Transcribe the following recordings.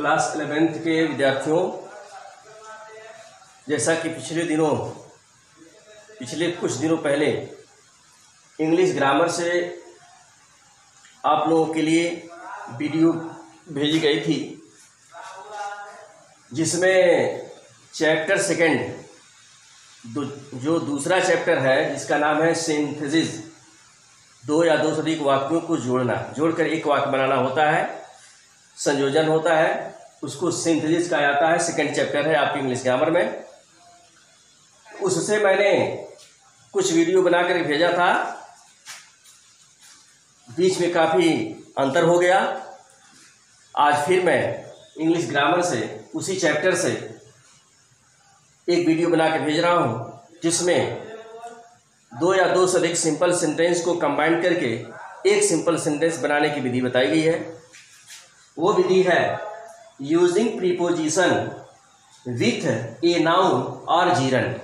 Class eleventh के विद्यार्थियों, जैसा कि पिछले दिनों, पिछले कुछ दिनों पहले इंग्लिश ग्रामर से आप लोगों के लिए वीडियो भेजी गई थी, जिसमें चैप्टर सेकंड जो दूसरा चैप्टर है, जिसका नाम है सिंथेसिस दो या दो से अधिक वाक्यों को जोड़ना, जोड़कर एक वाक्य बनाना होता है। संयोजन होता है, उसको सिंथेसिस कहा जाता है सेकंड चैप्टर है आपकी इंग्लिश ग्रामर में। उससे मैंने कुछ वीडियो बनाकर भेजा था। बीच में काफ़ी अंतर हो गया। आज फिर मैं इंग्लिश ग्रामर से, उसी चैप्टर से एक वीडियो बना के भेज रहा हूँ, जिसमें दो या दो से अधिक सिंपल सेंटेंस को कंबाइन करके एक सिंपल सेंटेंस बनाने की विधि बताई गई है। वो विधि है using preposition with a noun और gerund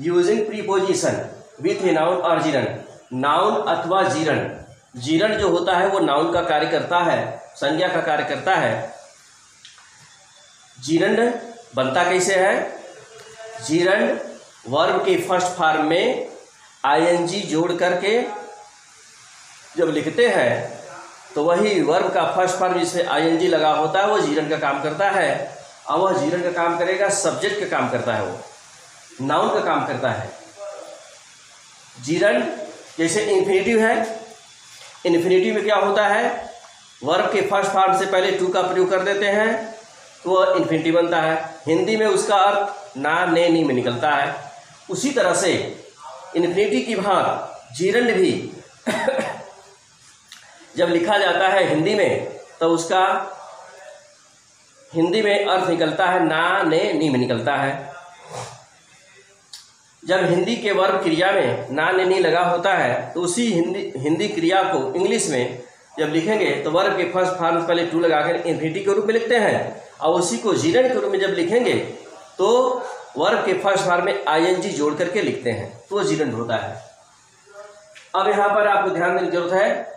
using preposition with a noun और जीरन नाउन अथवा जीरन जीरन जो होता है, वो नाउन का कार्य करता है, संज्ञा का कार्य करता है। जीरन बनता कैसे है? जीरन वर्ब के फ़र्स्ट फॉर्म में आईएनजी जोड़ करके जब लिखते हैं तो वही वर्ब का फ़र्स्ट फॉर्म जिसमें आईएनजी लगा होता है, वो जीरन का काम करता है। और वह जीरन का काम करेगा, सब्जेक्ट का काम करता है वो। नाउन का काम करता है। जीरन जैसे इन्फिनेटिव है इन्फिनेटिव में क्या होता है? वर्ब के फ़र्स्ट फॉर्म से पहले टू का प्रयोग कर देते हैं तो वह इन्फिनिटी बनता है। हिंदी में उसका अर्थ ना, ने, नी में निकलता है। उसी तरह से इन्फिनिटी की भाग जीरन भी जब लिखा जाता है हिंदी में तो उसका हिंदी में अर्थ निकलता है ना, ने, नी में निकलता है। जब हिंदी के वर्ग क्रिया में ना, ने, नी लगा होता है तो उसी हिंदी हिंदी क्रिया को इंग्लिश में जब लिखेंगे तो वर्ग के फ़र्स्ट फॉर्म पहले टू लगाकर इन्फिनिटी के रूप में लिखते हैं। और उसी को जीरन के रूप में जब लिखेंगे तो वर्ग के फ़र्स्ट फॉर्म में आईएनजी जोड़ करके लिखते हैं तो जीरन होता है। अब यहाँ पर आपको ध्यान देने की ज़रूरत है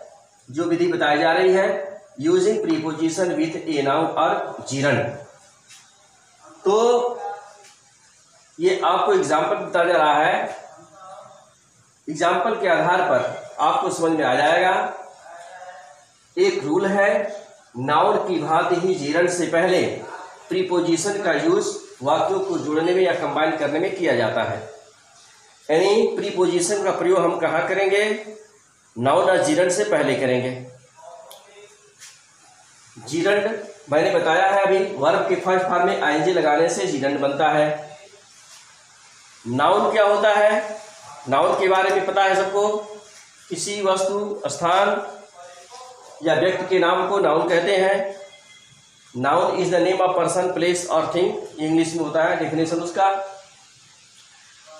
जो विधि बताई जा रही है using preposition with a noun और जीरन तो ये आपको एग्ज़ाम्पल बताया जा रहा है। एग्ज़ाम्पल के आधार पर आपको समझ में आ जाएगा। एक रूल है नाउन की भांति ही जीरन से पहले प्रीपोजिशन का यूज़ वाक्यों को जोड़ने में या कंबाइन करने में किया जाता है। यानी प्रीपोजिशन का प्रयोग हम कहाँ करेंगे? नाउन और जीरण से पहले करेंगे। जीरण मैंने बताया है अभी, वर्ब के फ़र्स्ट फॉर्म में आईएनजी लगाने से जीरन बनता है। नाउन क्या होता है? नाउन के बारे में पता है सबको? किसी वस्तु, स्थान या व्यक्ति के नाम को नाउन कहते हैं। Noun is the name of person place और थिंग इंग्लिश में होता है डेफिनेशन उसका।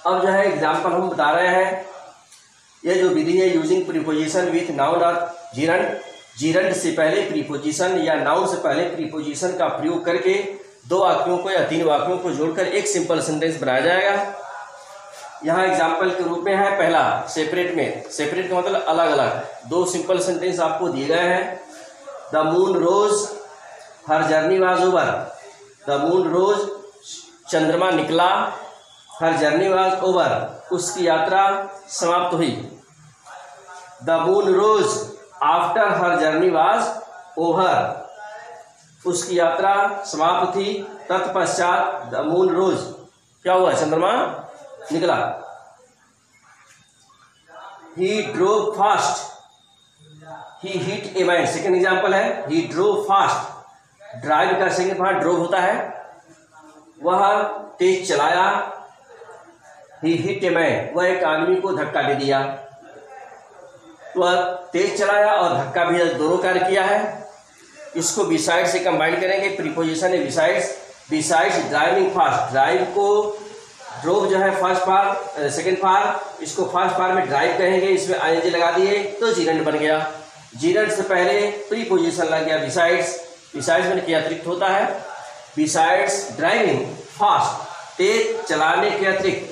अब जो है एग्ज़ाम्पल हम बता रहे हैं। यह जो विधि है यूजिंग प्रीपोजिशन विथ नाउन और जीरन जीरन से पहले प्रीपोजिशन या नाउन से पहले प्रीपोजिशन का प्रयोग करके दो वाक्यों को या तीन वाक्यों को जोड़कर एक सिंपल सेंटेंस बनाया जाएगा। यहाँ एग्ज़ाम्पल के रूप में है, पहला सेपरेट में। सेपरेट का मतलब अलग अलग दो सिंपल सेंटेंस आपको दिए गए हैं। The moon rose her journey was over the moon rose चंद्रमा निकला। Her journey was over. उसकी यात्रा समाप्त हुई। The moon rose after her journey was over. उसकी यात्रा समाप्त थी। तत्पश्चात द मून रोज। क्या हुआ, चंद्रमा? निकला। He drew fast he hit a second example है ही। ड्रो फास्ट ड्राइव का सेकेंड पार्ट ड्रो होता है। वह तेज चलाया। ही हिट मैन वह एक आदमी को धक्का दे दिया। वह तेज चलाया और धक्का भी दोनों कार्य किया है। इसको बिसाइड से कंबाइन करेंगे। प्रीपोजिशन है besides besides driving fast drive को ड्रोव जो है फ़र्स्ट फार सेकेंड फार इसको फ़र्स्ट फार में ड्राइव कहेंगे। इसमें आई लगा दिए तो जीरन बन गया। जीरन से पहले प्री पोजिशन लग गया बिसाइड्स बिसाइड्स में क्या अतिरिक्त होता है। बिसाइड्स ड्राइविंग फास्ट तेज चलाने के अतिरिक्त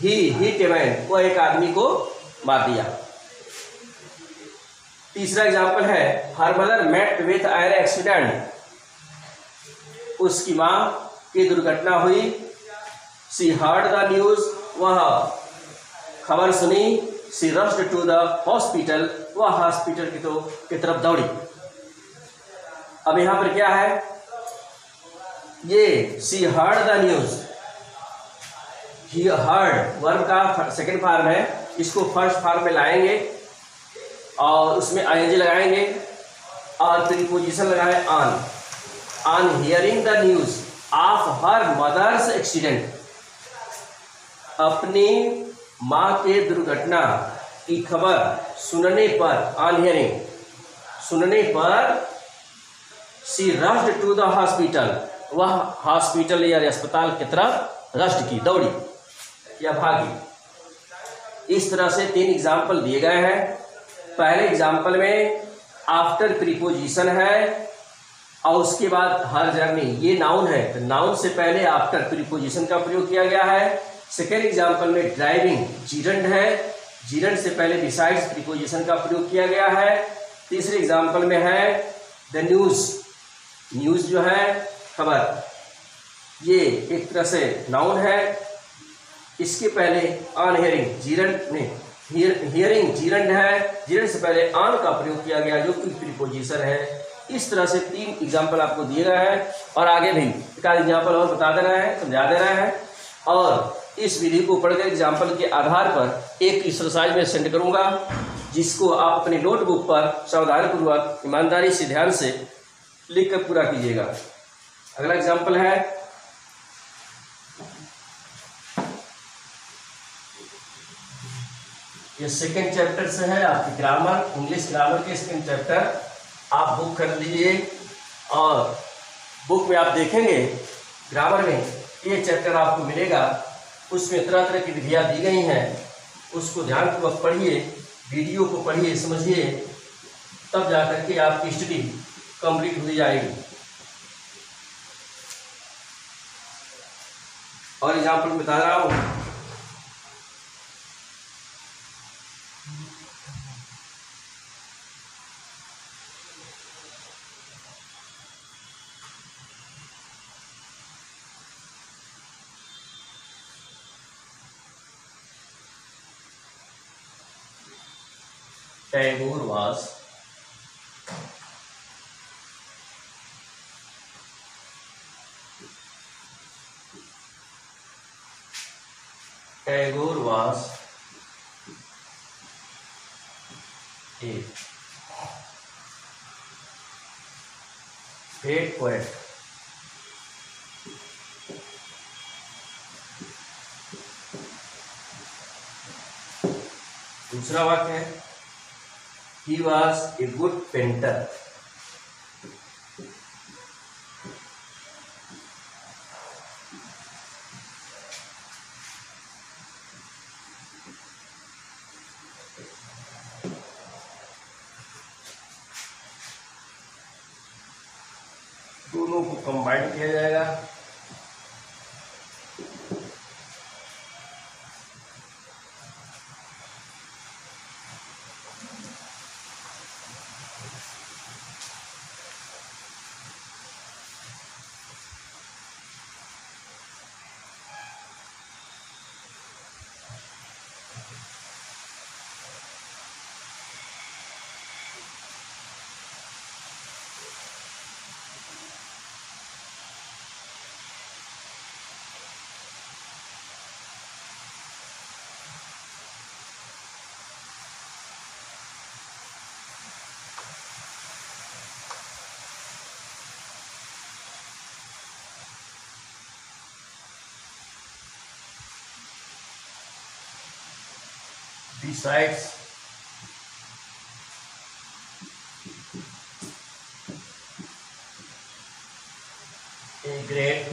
ही हिट मैन वो एक आदमी को मार दिया। तीसरा एग्ज़ाम्पल है her mother met with an accident उसकी माँ की दुर्घटना हुई। सी हार्ड द न्यूज़ वह खबर सुनी। She rushed to the hospital वह हॉस्पिटल की तो की तरफ़ दौड़ी। अब यहाँ पर क्या है? ये she heard the news he heard verb का सेकंड फार्म है। इसको फ़र्स्ट फार्म में लाएँगे और उसमें आई लगाएँगे और प्रीपोजिशन लगाए on on hearing the news of her mother's accident अपनी माँ के दुर्घटना की खबर सुनने पर ऑन हियरिंग सुनने पर she rushed to the hospital वह हॉस्पिटल या अस्पताल की तरफ़ रस्ट की, दौड़ी। या भागी। इस तरह से तीन एग्ज़ाम्पल दिए गए हैं। पहले एग्ज़ाम्पल में आफ्टर प्रीपोजिशन है और उसके बाद हर जर्नी ये नाउन है। तो नाउन से पहले आफ्टर प्रीपोजिशन का प्रयोग किया गया है। सेकेंड एग्ज़ाम्पल में ड्राइविंग जीरंड है। जीरंड से पहले डिसाइड्स प्रीपोजिशन का प्रयोग किया गया है। तीसरे एग्ज़ाम्पल में है द न्यूज़ न्यूज़ जो है, खबर। ये एक तरह से नाउन है। इसके पहले ऑन हेयरिंग जीरंड में हियरिंग जीरंड है जीरंड से पहले ऑन का प्रयोग किया गया, जो कि प्रीपोजिशन है। इस तरह से तीन एग्ज़ाम्पल आपको दिए गए हैं, और आगे भी। एक एग्ज़ाम्पल और बता दे रहा है, समझा दे रहा है। और इस विधि को पढ़कर एग्ज़ाम्पल के आधार पर एक एक्सरसाइज में सेंड करूँगा, जिसको आप अपने नोटबुक पर सावधानीपूर्वक, ईमानदारी से ध्यान से लिख कर पूरा कीजिएगा। अगला एग्ज़ाम्पल है ये सेकंड चैप्टर से है, आपकी ग्रामर इंग्लिश ग्रामर के सेकेंड चैप्टर आप बुक कर लीजिए और बुक में आप देखेंगे ग्रामर में, ये चैप्टर आपको मिलेगा। उसमें तरह तरह की विधियाँ दी गई हैं। उसको ध्यानपूर्वक पढ़िए वीडियो को पढ़िए, समझिए, तब जाकर के आपकी स्टडी कंप्लीट हो जाएगी। और एग्ज़ाम्पल बता रहा हूँ Tagore was Tagore was a great poet. दूसरा वाक्य है he was a good painter दोनों को कंबाइन किया जाएगा besides, a great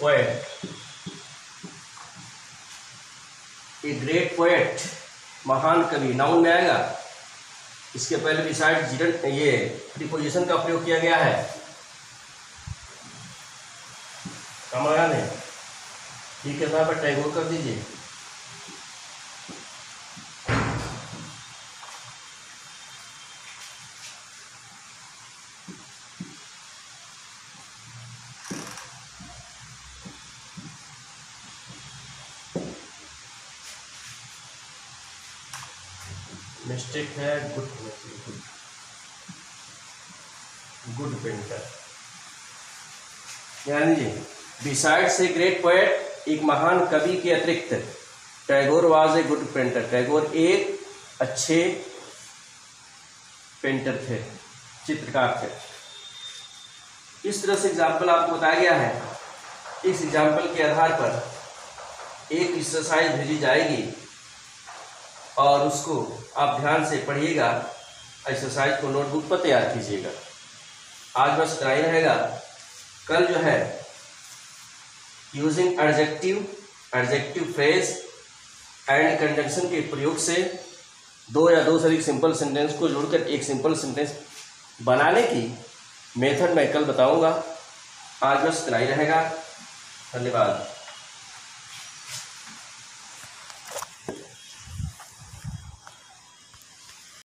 poet. A great poet महान कवि नाउन में आएगा। इसके पहले बिसाइड जीरन ये प्रीपोजिशन का प्रयोग किया गया है। कमाया ने ठीक है, साहब टैगोर कर दीजिए। मिस्टेक है गुड गुड पेंटर यानी जी बिसाइड्स ए ग्रेट पोएट एक महान कवि के अतिरिक्त Tagore was a good painter Tagore एक अच्छे पेंटर थे, चित्रकार थे। इस तरह से एग्ज़ाम्पल आपको बताया गया है। इस एग्ज़ाम्पल के आधार पर एक एक्सरसाइज भेजी जाएगी। और उसको आप ध्यान से पढ़िएगा एक्सरसाइज को नोटबुक पर तैयार कीजिएगा। आज बस इतना ही रहेगा। कल जो है using adjective adjective phrase and conjunction के प्रयोग से दो या दो से अधिक सिंपल सेंटेंस को जोड़कर एक सिंपल सेंटेंस बनाने की मेथड मैं कल बताऊँगा। आज बस इतना ही रहेगा। धन्यवाद।